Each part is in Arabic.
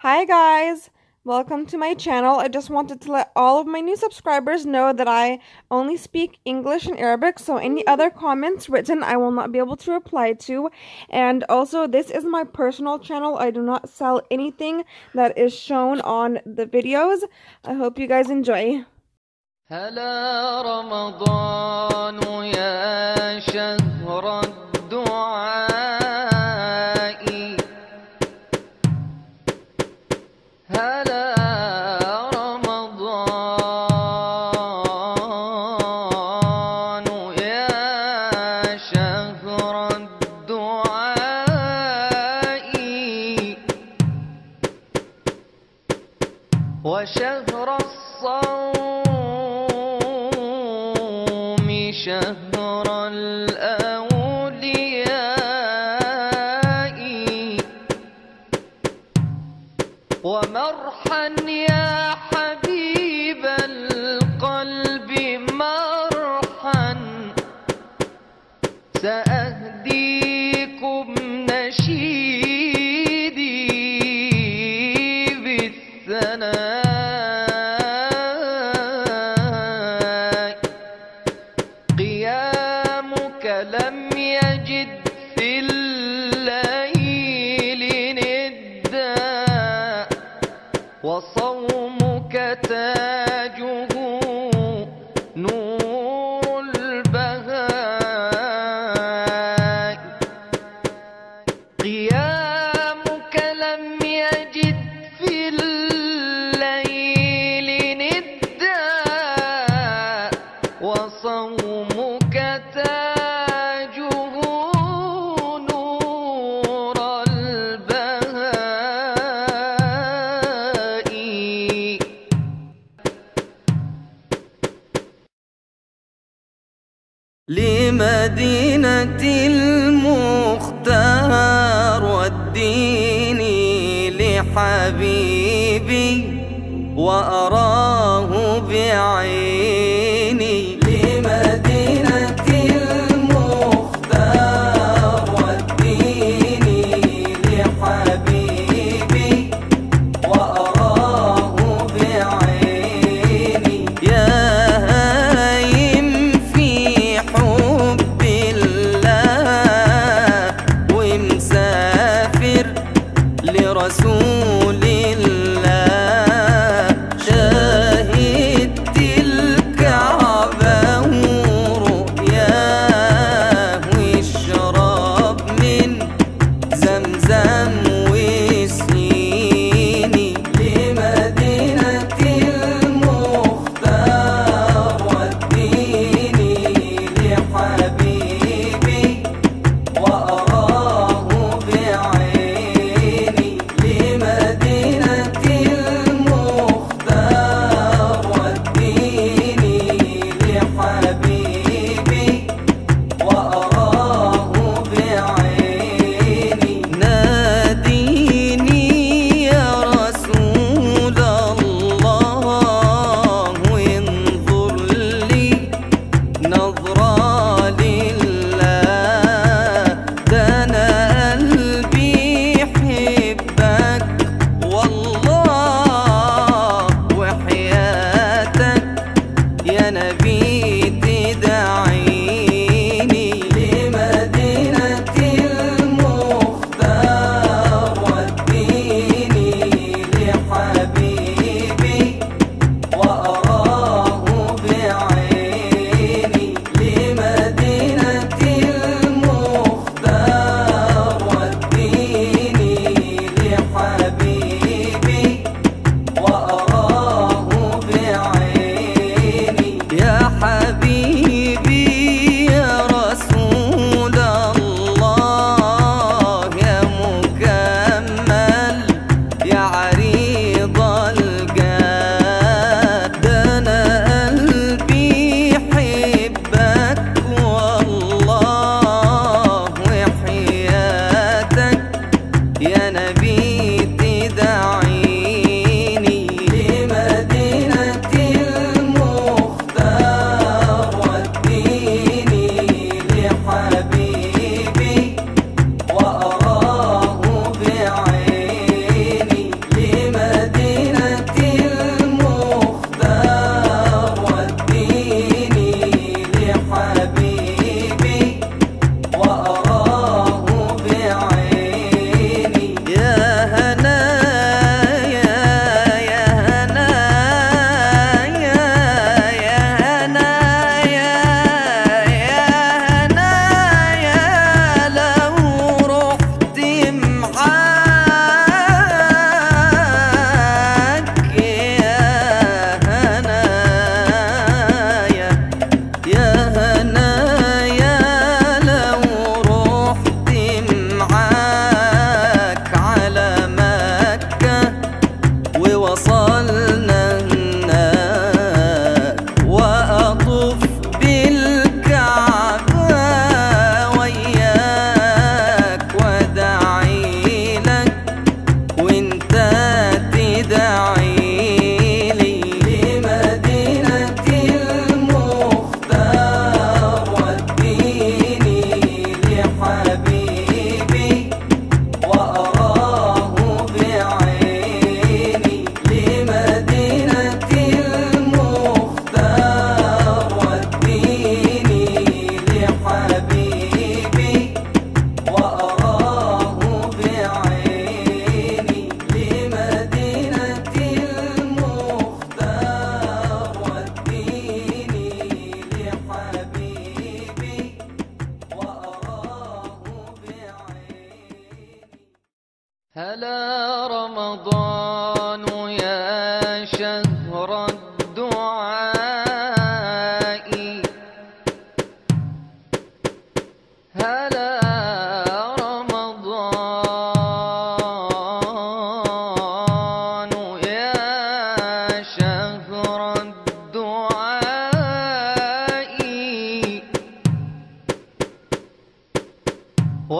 Hi guys! Welcome to my channel. I just wanted to let all of my new subscribers know that I only speak English and Arabic, so any other comments written I will not be able to reply to. And also, this is my personal channel. I do not sell anything that is shown on the videos. I hope you guys enjoy. هلا رمضان يا شهر هلا رمضان يا شهر الدعاء وشهر الصوم شهر ومرحا يا حبيب القلب مرحا. سأهديكم نشيدي بالثناء. وصومك تاجه لمدينة المختار والدين لحبيبي وأراه بعيني.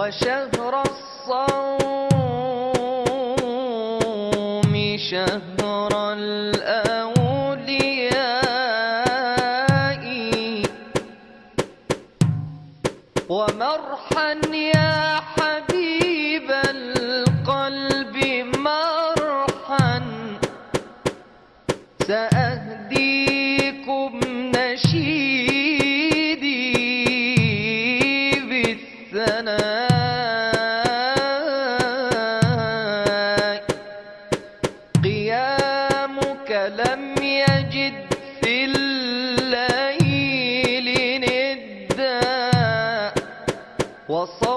وشهر الصوم شهر الأولياء ومرحا يا gozo